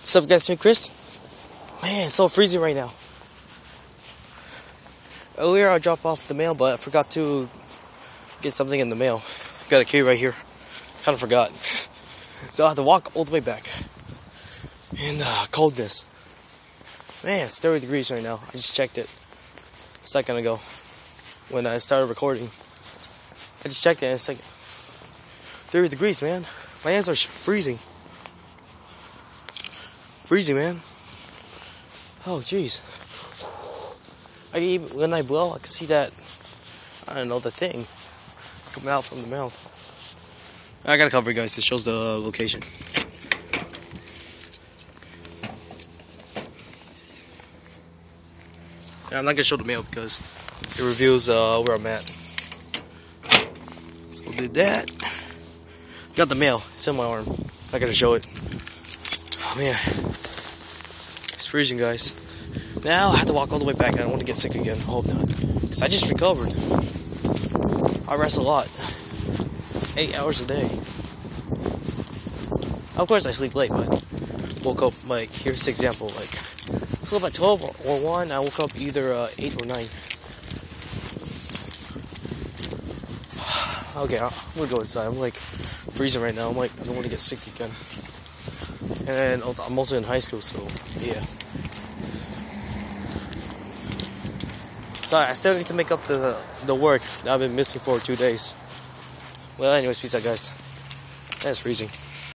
What's up, guys? Me, Chris. Man, it's so freezing right now. Earlier, I dropped off the mail, but I forgot to get something in the mail. Got a key right here. Kind of forgot. So I have to walk all the way back. In the uh, coldness. Man, it's 30 degrees right now. I just checked it a second ago when I started recording. I just checked it and it's like 30 degrees, man. My hands are freezing. Freezing, man. Oh, jeez. I even, when I blow, I can see that, I don't know, the thing come out from the mouth. I got a cover, guys. It shows the location. Yeah, I'm not gonna show the mail because it reveals uh, where I'm at. So did that. Got the mail. It's in my arm. Not gonna show it. Oh man, it's freezing, guys. Now I have to walk all the way back. I don't want to get sick again. I hope not, because I just recovered. I rest a lot, eight hours a day. Of course, I sleep late, but woke up like here's the example. Like slept at 12 or 1. I woke up either uh, 8 or 9. okay, I'm gonna go inside. I'm like freezing right now. I'm like I don't want to get sick again. And I'm also in high school, so yeah. Sorry, I still need to make up the the work that I've been missing for two days. Well, anyways, peace out, guys. That's freezing.